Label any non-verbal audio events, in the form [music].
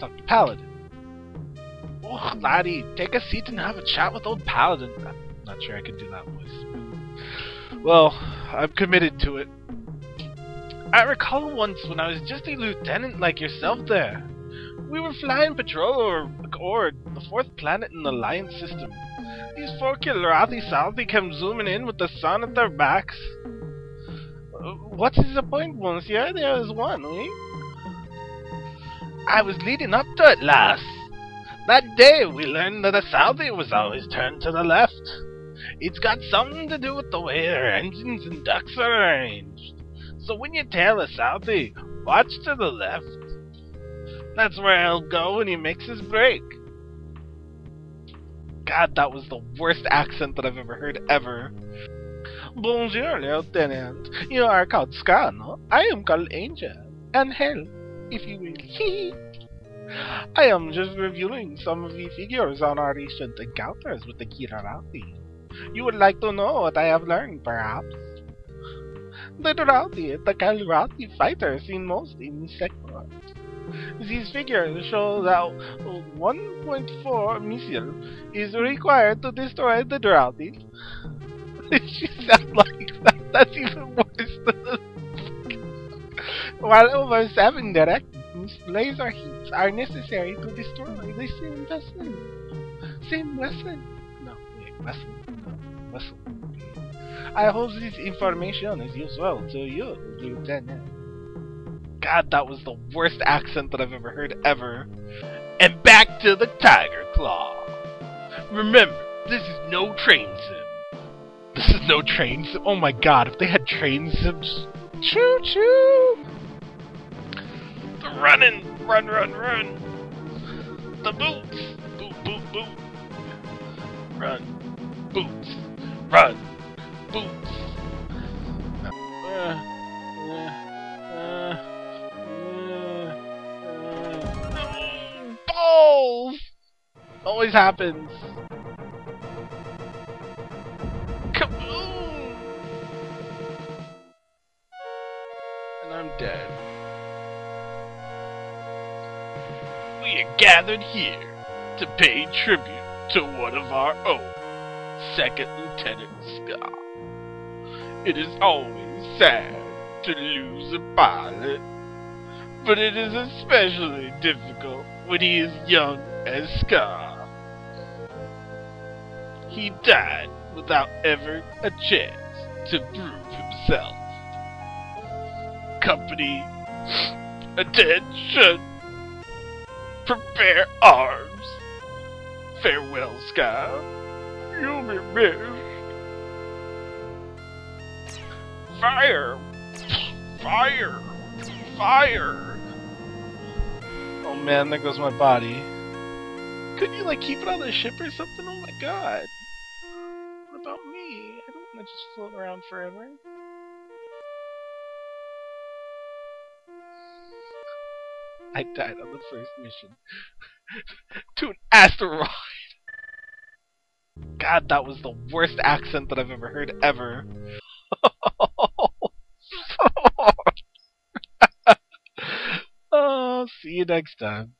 to Paladin. Oh, laddie, take a seat and have a chat with old Paladin. I'm not sure I can do that voice. Well, I'm committed to it. I recall once when I was just a lieutenant like yourself there. We were flying patrol over Ord, the fourth planet in the Alliance system. These four Kilrathi Salthi came zooming in with the sun at their backs. Uh, what is the point, monsieur? There is one, oui? I was leading up to it last. That day we learned that a Salthi was always turned to the left. It's got something to do with the way their engines and ducts are arranged. So when you tail a Salthi, watch to the left. That's where he'll go when he makes his break. God, that was the worst accent that I've ever heard ever. Bonjour, Lieutenant. You are called Scano. I am called Angel. And Hell, if you will. [laughs] I am just reviewing some of the figures on our recent encounters with the Kilrathi. You would like to know what I have learned, perhaps? The Kilrathi and the Kilrathi fighters seen most in this sector. These figures show that 1.4 missile is required to destroy the Kilrathi. she sounds like that. That's even worse. While over 7 direct laser heats are necessary to destroy the same vessel. Same vessel. No, wait, vessel. No, vessel. I hope this information is useful to you, Lieutenant. God, that was the worst accent that I've ever heard ever. And back to the Tiger Claw. Remember, this is no train sim. This is no train sim. Oh my god, if they had train sims. Choo choo! Running! Run, run, run! The boots! Boot, boot, boot! Run. Boots! Run! Boots! Uh, uh, uh, balls! Always happens. Kaboom! And I'm dead. We are gathered here to pay tribute to one of our own, Second Lieutenant Scott. It is always sad to lose a pilot, but it is especially difficult when he is young as Scott. He died without ever a chance to prove himself. Company, [sniffs] attention! Prepare arms! Farewell, Scott. You'll be missed. Fire! Fire! Fire! Oh man, there goes my body. Couldn't you like keep it on the ship or something? Oh my god. What about me? I don't want to just float around forever. I died on the first mission. [laughs] to an asteroid! God, that was the worst accent that I've ever heard ever. [laughs] oh, see you next time.